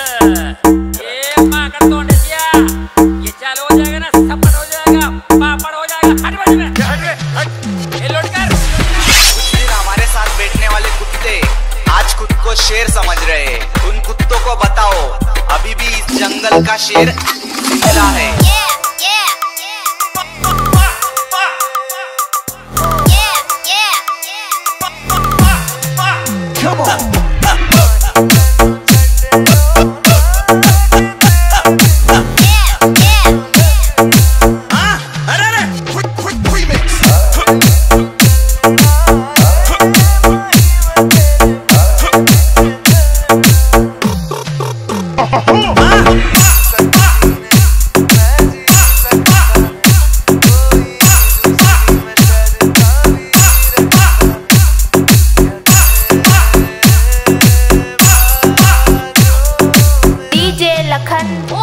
ये माँ तो नचिया ये चालू हो जाएगा ना सपन हो जाएगा पापड़ हो जाएगा हट बज में। हट बे, ये लोट कर। कुछ दिन हमारे साथ बैठने वाले कुत्ते आज खुद को शेर समझ रहे उन कुत्तों को बताओ अभी भी इस जंगल का शेर मिला है। Yeah, yeah, yeah, yeah. Come on. one.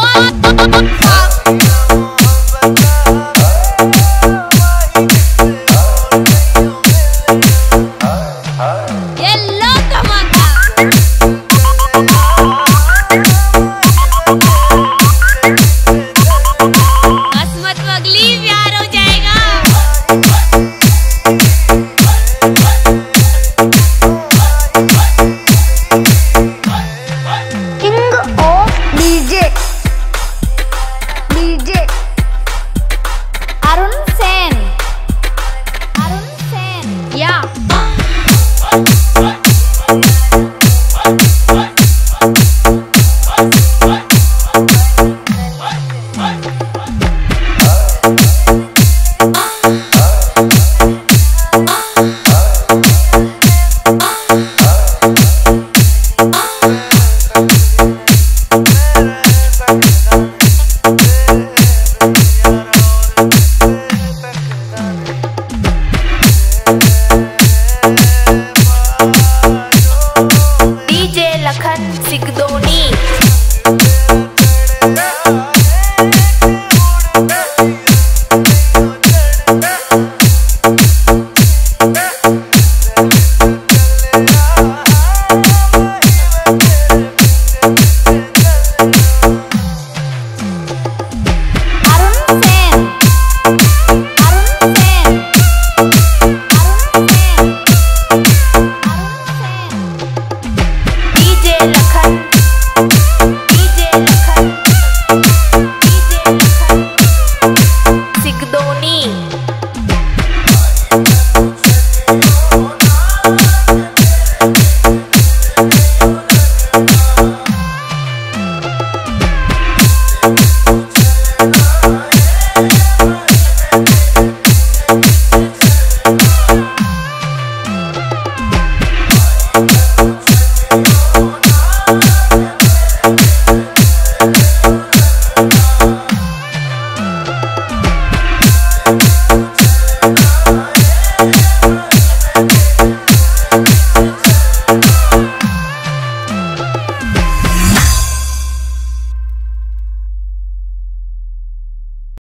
Tony.